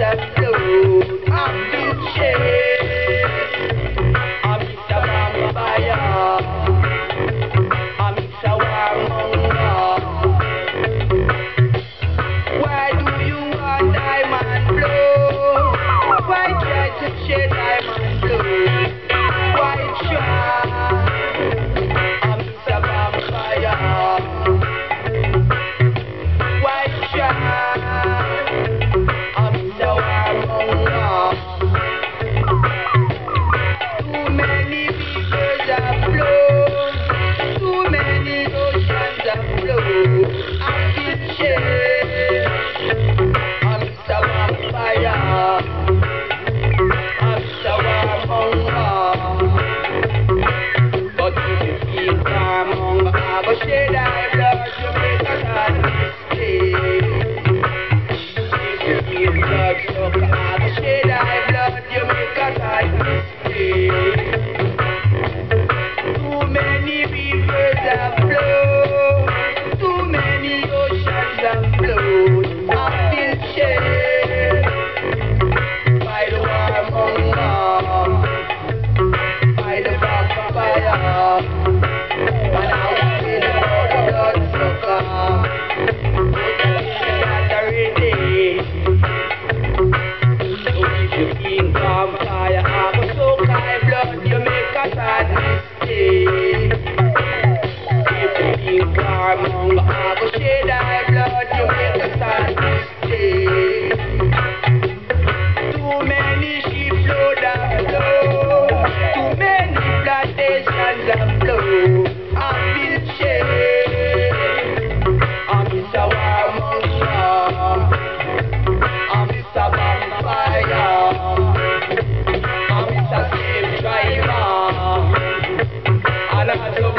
oceans have flowed. la